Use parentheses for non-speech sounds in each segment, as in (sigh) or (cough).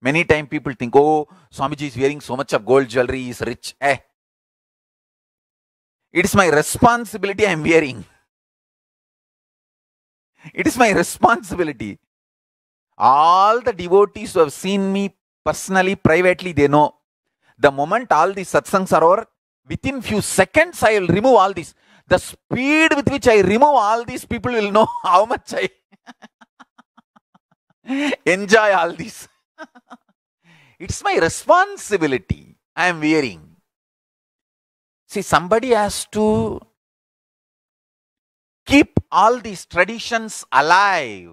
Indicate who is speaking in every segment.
Speaker 1: Many times people think, oh, Swamiji is wearing so much of gold jewelry, he is rich. Eh. It is my responsibility I am wearing. It is my responsibility. All the devotees who have seen me personally, privately, they know. The moment all these satsangs are over, within few seconds I will remove all this. The speed with which I remove all these people will know (laughs) how much I (laughs) enjoy all this. It's my responsibility I am wearing. See, somebody has to keep all these traditions alive.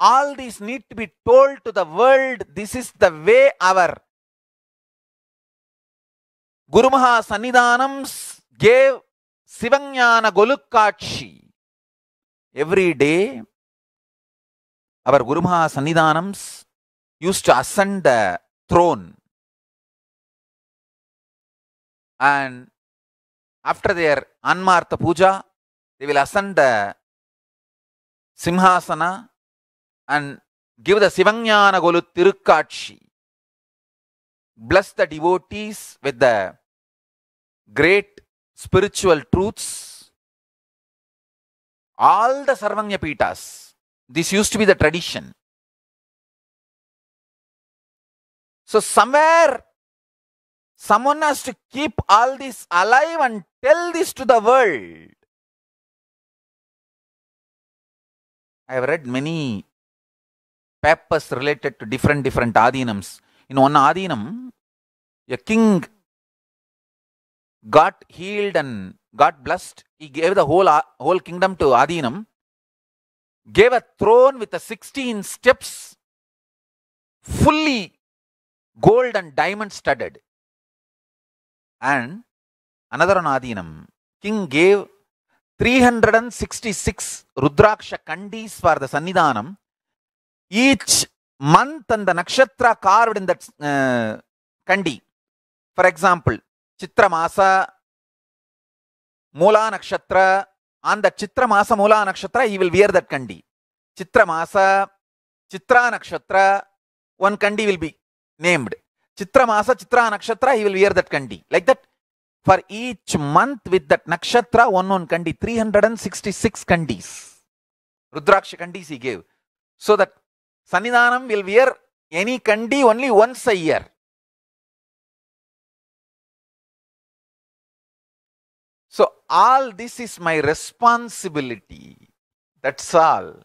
Speaker 1: All these need to be told to the world. This is the way our Guru Maha Sannidhanams gave Sivanyana Golukkachi. Every day, our Gurumaha Sannidhanam used to ascend the throne and after their ஆன்மார்த்த puja the will ascend the simhasana and give the Sivagnana Kolu Thirukkaatchi bless the devotees with the great spiritual truths all the Sarvagna peethas This used to be the tradition. So, somewhere someone has to keep all this alive and tell this to the world. I have read many papers related to different different adinams. In one adinam, a king got healed and got blessed. He gave the whole whole kingdom to adinam. Gave a throne with a 16 steps, fully gold and diamond studded. And another one adinam, king gave 366 Rudraksha kandis for the Sannidhanam. Each month and the nakshatra carved in that uh, kandi. For example, Chitra Masa, Mula Nakshatra, on the Chitra Masa Mula Nakshatra, he will wear that kandi. Chitra Masa, Chitra Nakshatra, one kandi will be named. Chitra Masa, Chitra Nakshatra, he will wear that kandi. Like that, for each month with that nakshatra, one one kandi, 366 kandis. Rudraksha kandis he gave. So that sanidhanam will wear any kandi only once a year. So all this is my responsibility. That's all.